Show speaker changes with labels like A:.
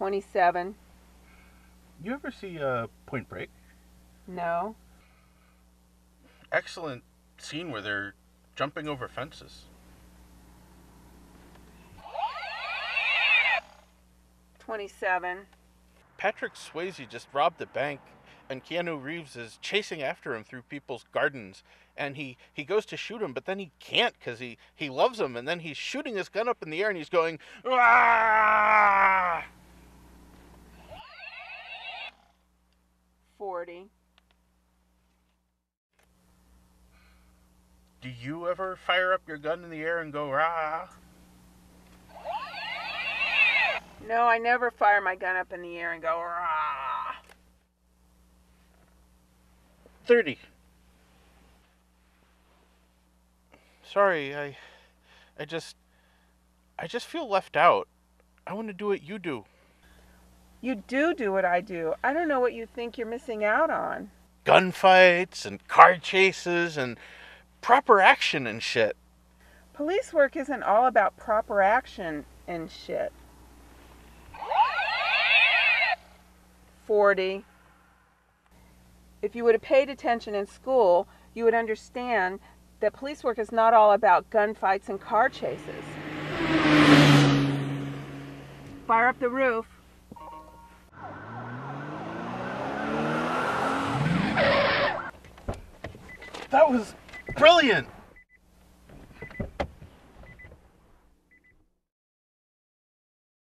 A: 27.
B: You ever see uh, Point Break?
A: No.
B: Excellent scene where they're jumping over fences.
A: 27.
B: Patrick Swayze just robbed a bank, and Keanu Reeves is chasing after him through people's gardens. And he, he goes to shoot him, but then he can't because he, he loves him. And then he's shooting his gun up in the air and he's going, "Ah!"
A: 40.
B: Do you ever fire up your gun in the air and go, rah?
A: No, I never fire my gun up in the air and go, rah.
B: 30. Sorry, I I just I just feel left out. I want to do what you do.
A: You do do what I do. I don't know what you think you're missing out on.
B: Gunfights and car chases and proper action and shit.
A: Police work isn't all about proper action and shit. 40. If you would have paid attention in school, you would understand that police work is not all about gunfights and car chases. Fire up the roof.
B: That was brilliant.